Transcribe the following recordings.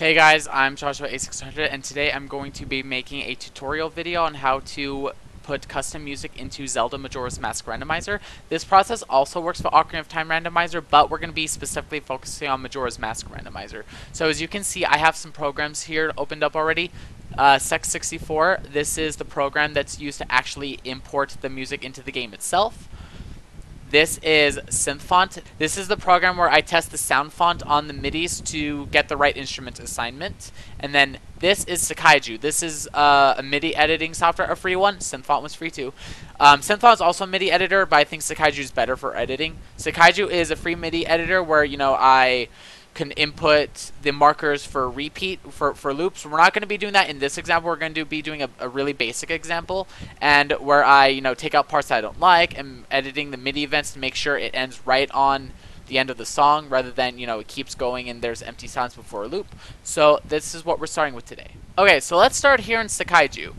Hey guys, I'm Joshua 8600 and today I'm going to be making a tutorial video on how to put custom music into Zelda Majora's Mask Randomizer. This process also works for Ocarina of Time Randomizer, but we're going to be specifically focusing on Majora's Mask Randomizer. So as you can see, I have some programs here opened up already. Uh, Seq64, this is the program that's used to actually import the music into the game itself. This is SynthFont. This is the program where I test the sound font on the MIDIs to get the right instrument assignment. And then this is Sekaiju. This is uh, a MIDI editing software, a free one. SynthFont was free too. Um, is also a MIDI editor, but I think Sekaiju is better for editing. Sekaiju is a free MIDI editor where, you know, I can input the markers for repeat for, for loops. We're not going to be doing that in this example. We're going to be doing a, a, really basic example and where I, you know, take out parts that I don't like and editing the MIDI events to make sure it ends right on the end of the song rather than, you know, it keeps going and there's empty sounds before a loop. So this is what we're starting with today. Okay, so let's start here in Sekaiju.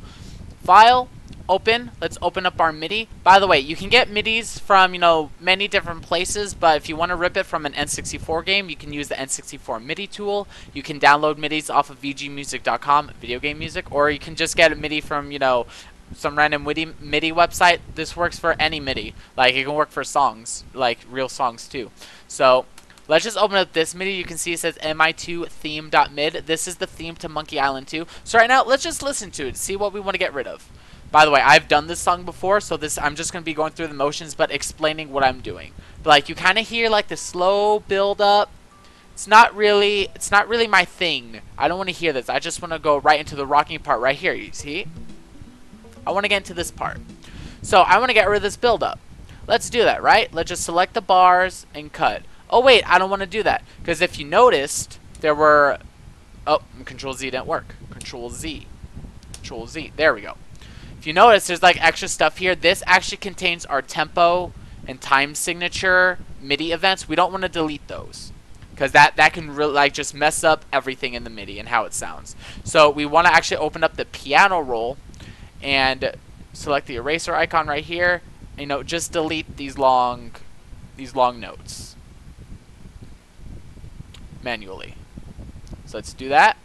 File, open. Let's open up our MIDI. By the way, you can get MIDIs from, you know, many different places, but if you want to rip it from an N64 game, you can use the N64 MIDI tool. You can download MIDIs off of vgmusic.com, video game music, or you can just get a MIDI from, you know, some random MIDI, MIDI website. This works for any MIDI. Like, it can work for songs, like real songs too. So, Let's just open up this MIDI. You can see it says mi2 theme.mid. This is the theme to Monkey Island 2. So right now, let's just listen to it, see what we want to get rid of. By the way, I've done this song before, so this I'm just going to be going through the motions but explaining what I'm doing. But like you kind of hear like the slow build up. It's not really it's not really my thing. I don't want to hear this. I just want to go right into the rocking part right here, you see? I want to get into this part. So, I want to get rid of this build up. Let's do that, right? Let's just select the bars and cut. Oh wait, I don't want to do that because if you noticed, there were oh, control Z didn't work. Control Z. Control Z. There we go. If you notice, there's like extra stuff here. This actually contains our tempo and time signature MIDI events. We don't want to delete those because that, that can really like just mess up everything in the MIDI and how it sounds. So we want to actually open up the piano roll and select the eraser icon right here. You know, just delete these long, these long notes manually. So let's do that.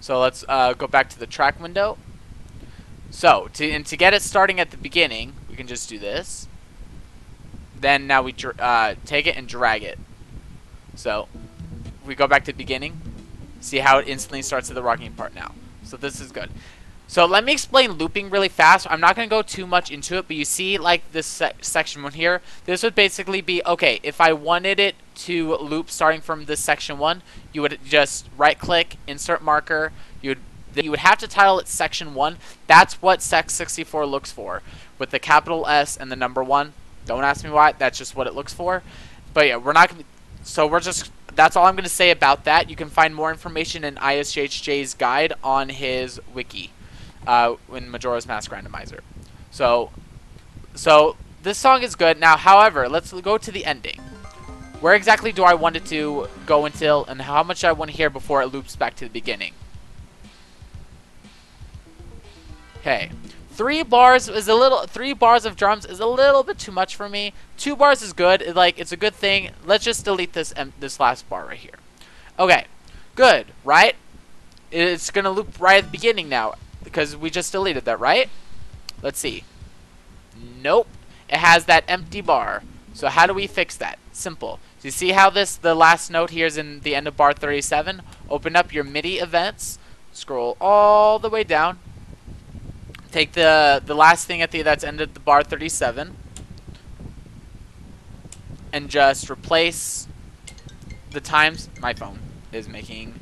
So let's uh, go back to the track window. So, to, and to get it starting at the beginning, we can just do this. Then now we uh, take it and drag it. So, we go back to the beginning. See how it instantly starts at the rocking part now. So this is good. So let me explain looping really fast. I'm not going to go too much into it, but you see like this se section one here? This would basically be, okay, if I wanted it to loop starting from this section one, you would just right click, insert marker, you would you would have to title it section 1. That's what Seq64 looks for with the capital S and the number 1. Don't ask me why. That's just what it looks for. But yeah, we're not going to so we're just that's all I'm going to say about that. You can find more information in ISHJ's guide on his wiki uh, in Majora's Mask Randomizer. So so this song is good. Now, however, let's go to the ending. Where exactly do I want it to go until and how much I want to hear before it loops back to the beginning? Okay. Three bars is a little, three bars of drums is a little bit too much for me. Two bars is good. Like, it's a good thing. Let's just delete this, um, this last bar right here. Okay. Good, right? It's going to loop right at the beginning now because we just deleted that, right? Let's see. Nope. It has that empty bar. So how do we fix that? Simple. Do you see how this, the last note here is in the end of bar 37? Open up your MIDI events. Scroll all the way down. Take the the last thing at the that's ended the bar 37 and just replace the times my phone is making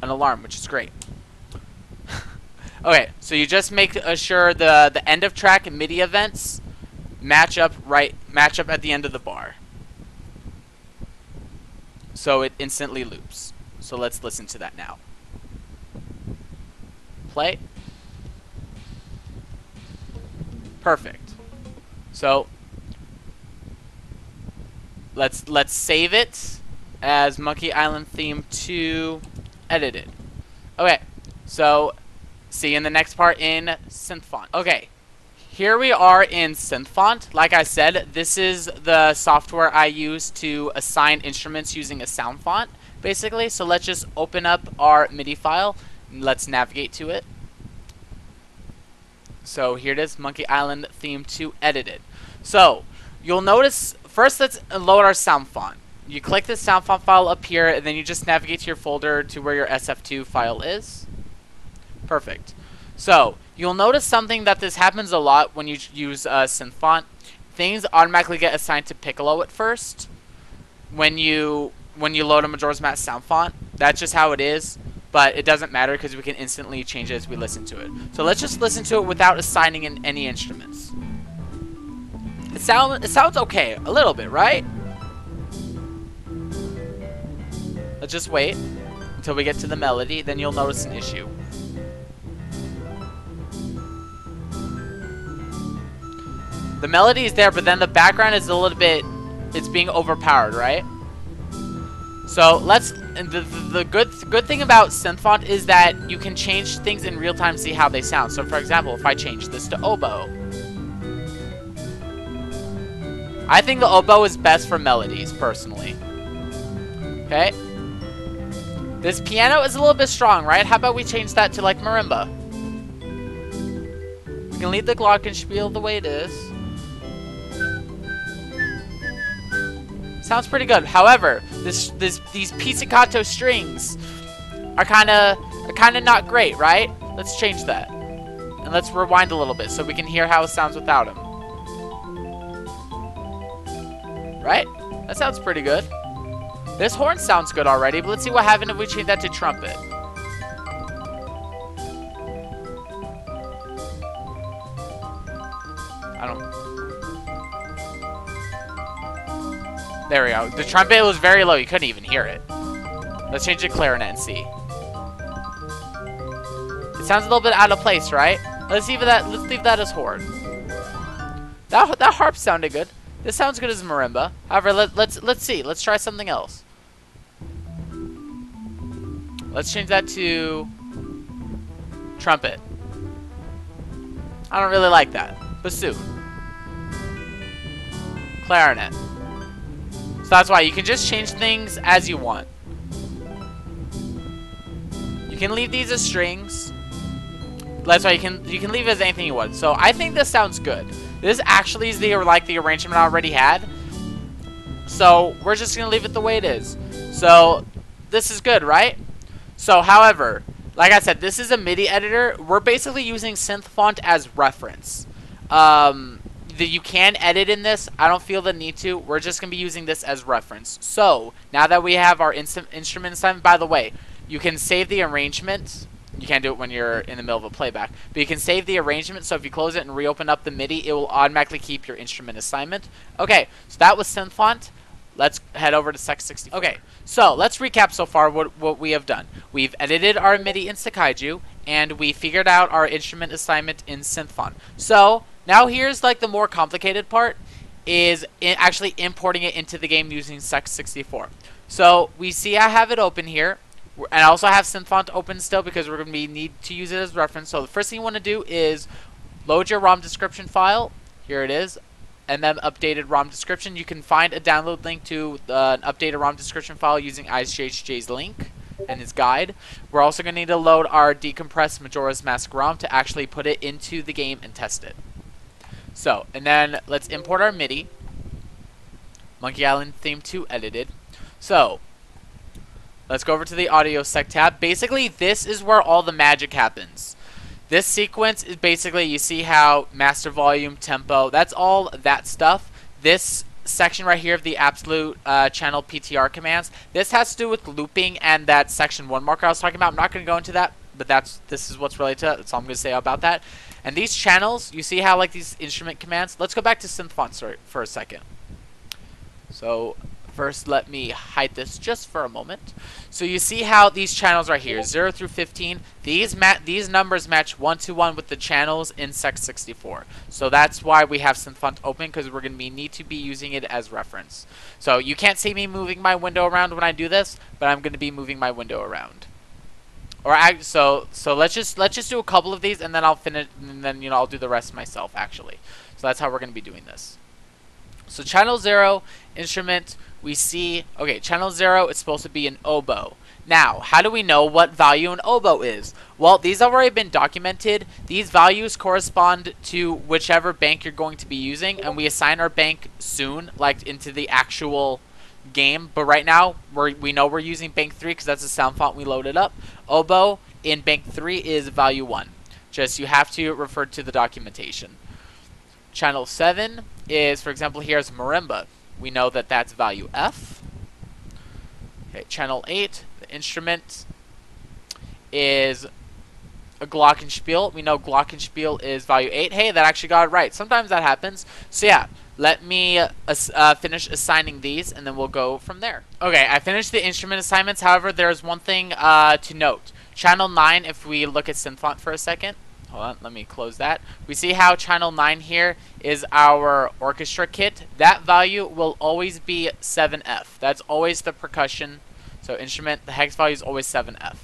an alarm, which is great. okay, so you just make sure the the end of track and MIDI events match up right match up at the end of the bar. So it instantly loops. So let's listen to that now. Play. Perfect. So let's let's save it as Monkey Island theme 2 edited. Okay, so see you in the next part in SynthFont. Okay, here we are in SynthFont. Like I said, this is the software I use to assign instruments using a sound font, basically. So let's just open up our MIDI file. let's navigate to it. So here it is, Monkey Island Theme 2 edited. So you'll notice, first let's load our sound font. You click the sound font file up here, and then you just navigate to your folder to where your SF2 file is. Perfect. So You'll notice something that this happens a lot when you use a uh, SynthFont. Things automatically get assigned to Piccolo at first when you when you load a Majora's Mask sound font. That's just how it is, but it doesn't matter because we can instantly change it as we listen to it. So let's just listen to it without assigning in any instruments. It, sound, it sounds okay, a little bit, right? Let's just wait until we get to the melody, then you'll notice an issue. The melody is there, but then the background is a little bit, it's being overpowered, right? So let's, the, the, the good good thing about SynthFont is that you can change things in real time, see how they sound. So for example, if I change this to oboe, I think the oboe is best for melodies, personally. Okay? This piano is a little bit strong, right? How about we change that to like marimba? We can leave the glockenspiel the way it is. Sounds pretty good. However, this this these pizzicato strings are kind of are kind of not great, right? Let's change that. And let's rewind a little bit so we can hear how it sounds without them. Right? That sounds pretty good. This horn sounds good already, but let's see what happens if we change that to trumpet. There we go. The trumpet was very low. You couldn't even hear it. Let's change the clarinet and see. It sounds a little bit out of place, right? Let's leave that. Let's leave that as horn. That that harp sounded good. This sounds good as marimba. However, let, let's let's see. Let's try something else. Let's change that to trumpet. I don't really like that. Bassoon. Clarinet. So that's why you can just change things as you want. You can leave these as strings. That's why you can you can leave it as anything you want. So I think this sounds good. This actually is the like the arrangement I already had. So we're just gonna leave it the way it is. So this is good, right? So however, like I said, this is a MIDI editor. We're basically using SynthFont as reference. Um, that you can edit in this. I don't feel the need to. We're just going to be using this as reference. So, now that we have our instant instrument assignment, by the way, you can save the arrangement. You can't do it when you're in the middle of a playback. But you can save the arrangement, so if you close it and reopen up the MIDI, it will automatically keep your instrument assignment. Okay, so that was SynthFont. Let's head over to Seq64. Okay, so let's recap so far what, what we have done. We've edited our MIDI in Sekaiju, and we figured out our instrument assignment in SynthFont. So, now here's like the more complicated part is actually importing it into the game using Seq64. So we see I have it open here. And I also have SynthFont open still because we're going to need to use it as reference. So the first thing you want to do is load your ROM description file. Here it is. And then updated ROM description. You can find a download link to uh, an updated ROM description file using ICHJ's link and his guide. We're also going to need to load our decompressed Majora's Mask ROM to actually put it into the game and test it. So, and then let's import our MIDI. Monkey Island Theme 2 edited. So, let's go over to the audio sec tab. Basically, this is where all the magic happens. This sequence is basically, you see how master volume, tempo, that's all that stuff. This section right here of the absolute uh, channel PTR commands, this has to do with looping and that section 1 marker I was talking about. I'm not going to go into that, but that's this is what's related to it. That's all I'm going to say about that. And these channels, you see how like these instrument commands? Let's go back to SynthFont for a second. So first let me hide this just for a moment. So you see how these channels right here, 0 through 15, these these numbers match one to one with the channels in Seq64. So that's why we have SynthFont open because we're going to need to be using it as reference. So you can't see me moving my window around when I do this, but I'm going to be moving my window around. Or act, so so let's just let's just do a couple of these and then I'll finish and then you know I'll do the rest myself actually. So that's how we're going to be doing this. So channel 0 instrument we see okay, channel 0 is supposed to be an oboe. Now, how do we know what value an oboe is? Well, these have already been documented. These values correspond to whichever bank you're going to be using, and we assign our bank soon, like into the actual game. But right now, we we know we're using bank 3 because that's the sound font we loaded up. Oboe in bank 3 is value 1. Just you have to refer to the documentation. Channel 7 is, for example, here's marimba. We know that that's value F. Okay, channel 8 the instrument is a glockenspiel. We know glockenspiel is value 8. Hey, that actually got it right. Sometimes that happens. So yeah, let me uh, uh, finish assigning these, and then we'll go from there. Okay, I finished the instrument assignments. However, there's one thing uh, to note. Channel 9, if we look at SynthFont for a second, hold on, let me close that. We see how channel 9 here is our orchestra kit. That value will always be 7F. That's always the percussion so instrument, the hex value is always 7F.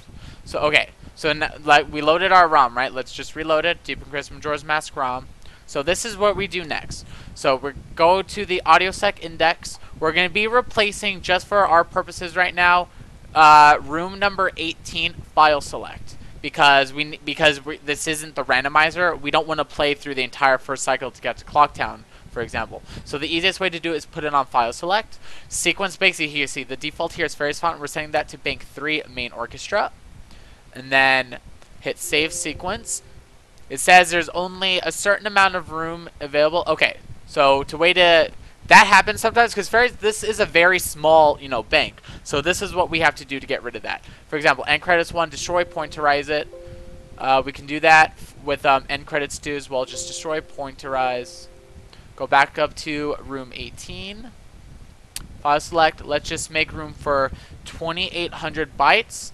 So okay, so like we loaded our ROM, right? Let's just reload it. Deep and Encrypt Majora's Mask ROM. So this is what we do next. So we go to the AudioSeq index. We're going to be replacing, just for our purposes right now, uh, room number 18 file select because we because we, this isn't the randomizer. We don't want to play through the entire first cycle to get to Clocktown for example. So the easiest way to do it is put it on file select. Sequence banks, here you see the default here is Fairies Font. We're setting that to bank 3 main orchestra. And then hit save sequence. It says there's only a certain amount of room available. Okay, so to wait to that happens sometimes because this is a very small you know bank so this is what we have to do to get rid of that for example end credits one destroy pointerize it uh, we can do that with um, end credits two as well just destroy pointerize Go back up to room 18. File select. Let's just make room for 2,800 bytes.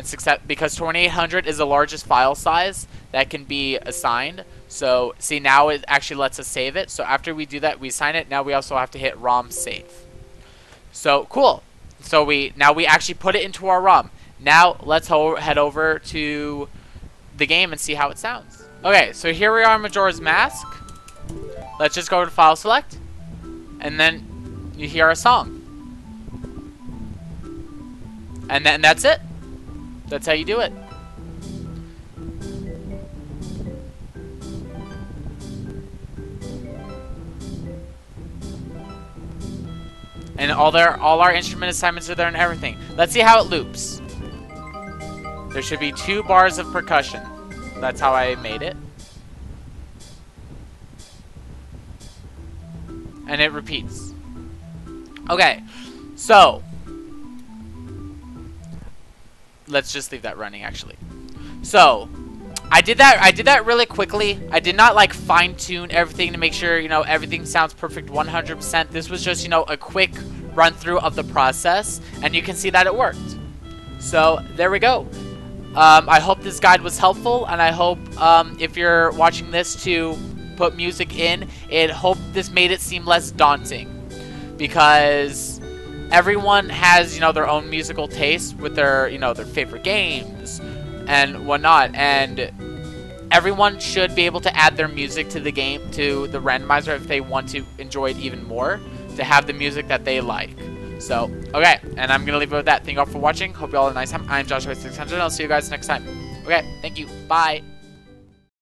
And success because 2,800 is the largest file size that can be assigned. So see now it actually lets us save it. So after we do that, we sign it. Now we also have to hit ROM save. So cool. So we now we actually put it into our ROM. Now let's ho head over to the game and see how it sounds. Okay, so here we are in Majora's Mask. Let's just go to file select. And then you hear a song. And then that's it. That's how you do it. And all their all our instrument assignments are there and everything. Let's see how it loops. There should be two bars of percussion. That's how I made it. and it repeats. Okay, so let's just leave that running actually. So I did that I did that really quickly. I did not like fine tune everything to make sure, you know, everything sounds perfect 100%. This was just, you know, a quick run through of the process and you can see that it worked. So there we go. Um, I hope this guide was helpful and I hope um, if you're watching this to put music in, it hope this made it seem less daunting because everyone has you know their own musical taste with their you know their favorite games and whatnot. And everyone should be able to add their music to the game to the randomizer if they want to enjoy it even more to have the music that they like. So okay. And i'm gonna leave it with that. Thank you all for watching. Hope you all have a nice time. I'm joshua 600 and i'll see you guys next time. Okay. Thank you. Bye